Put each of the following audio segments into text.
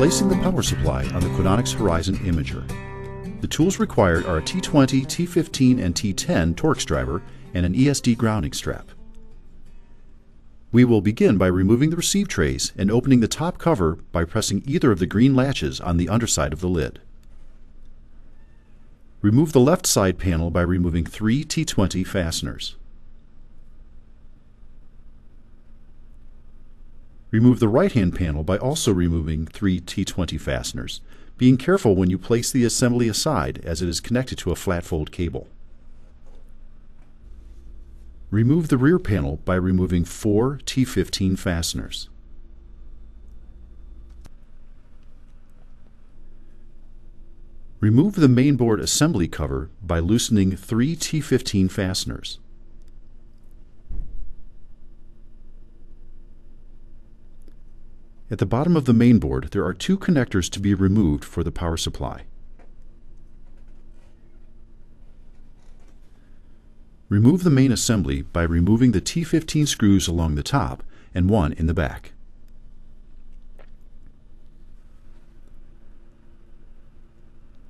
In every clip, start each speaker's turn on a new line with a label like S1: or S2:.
S1: Replacing the power supply on the Codonics Horizon Imager. The tools required are a T20, T15, and T10 Torx driver and an ESD grounding strap. We will begin by removing the receive trays and opening the top cover by pressing either of the green latches on the underside of the lid. Remove the left side panel by removing three T20 fasteners. Remove the right-hand panel by also removing three T20 fasteners, being careful when you place the assembly aside as it is connected to a flat fold cable. Remove the rear panel by removing four T15 fasteners. Remove the mainboard assembly cover by loosening three T15 fasteners. At the bottom of the mainboard, there are two connectors to be removed for the power supply. Remove the main assembly by removing the T15 screws along the top and one in the back.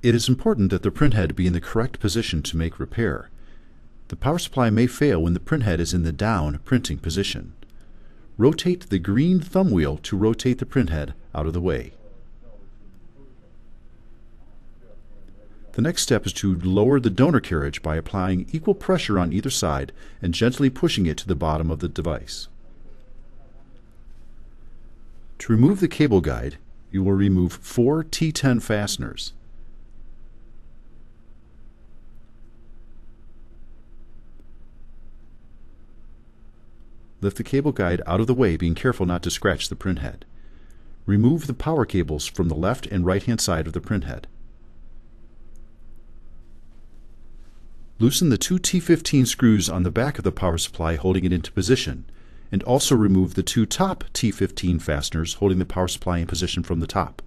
S1: It is important that the printhead be in the correct position to make repair. The power supply may fail when the printhead is in the down printing position. Rotate the green thumb wheel to rotate the printhead out of the way. The next step is to lower the donor carriage by applying equal pressure on either side and gently pushing it to the bottom of the device. To remove the cable guide, you will remove four T10 fasteners. Lift the cable guide out of the way, being careful not to scratch the printhead. Remove the power cables from the left and right hand side of the printhead. Loosen the two T15 screws on the back of the power supply holding it into position, and also remove the two top T15 fasteners holding the power supply in position from the top.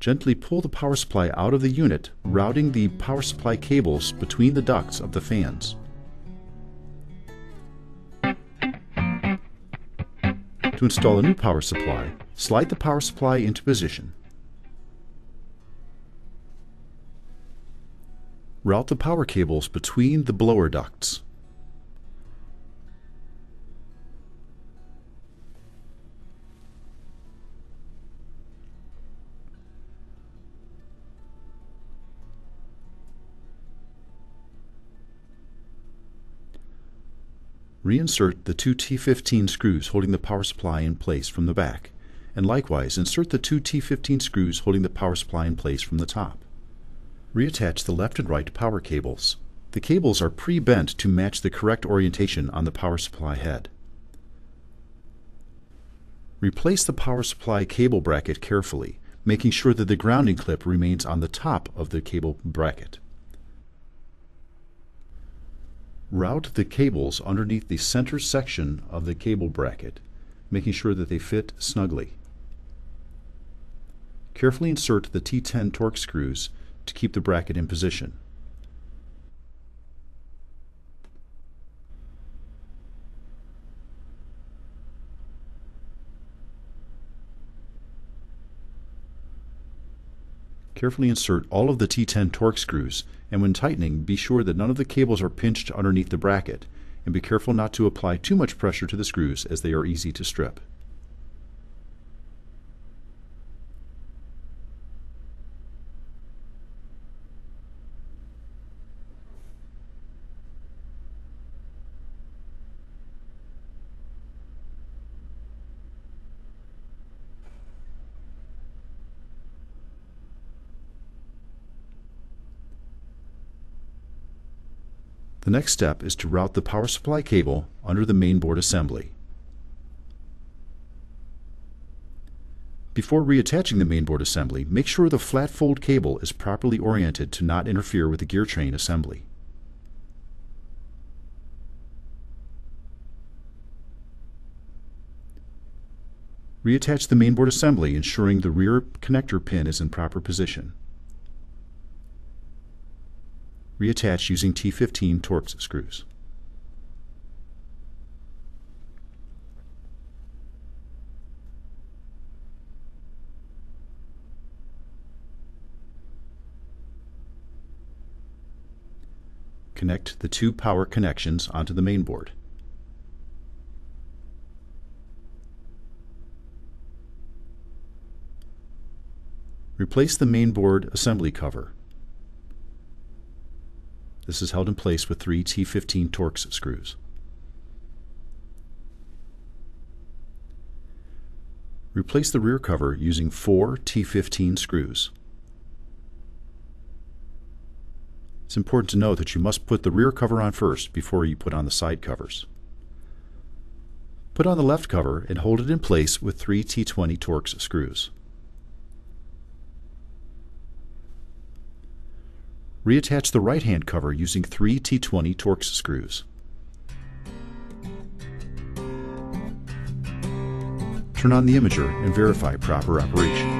S1: Gently pull the power supply out of the unit, routing the power supply cables between the ducts of the fans. To install a new power supply, slide the power supply into position. Route the power cables between the blower ducts. Reinsert the two T15 screws holding the power supply in place from the back, and likewise insert the two T15 screws holding the power supply in place from the top. Reattach the left and right power cables. The cables are pre-bent to match the correct orientation on the power supply head. Replace the power supply cable bracket carefully, making sure that the grounding clip remains on the top of the cable bracket. Route the cables underneath the center section of the cable bracket, making sure that they fit snugly. Carefully insert the T10 Torx screws to keep the bracket in position. Carefully insert all of the T10 Torx screws, and when tightening, be sure that none of the cables are pinched underneath the bracket, and be careful not to apply too much pressure to the screws as they are easy to strip. The next step is to route the power supply cable under the mainboard assembly. Before reattaching the mainboard assembly, make sure the flat fold cable is properly oriented to not interfere with the gear train assembly. Reattach the mainboard assembly, ensuring the rear connector pin is in proper position reattach using T15 Torx screws. Connect the two power connections onto the mainboard. Replace the mainboard assembly cover this is held in place with three T15 Torx screws. Replace the rear cover using four T15 screws. It's important to note that you must put the rear cover on first before you put on the side covers. Put on the left cover and hold it in place with three T20 Torx screws. Reattach the right-hand cover using three T20 Torx screws. Turn on the imager and verify proper operation.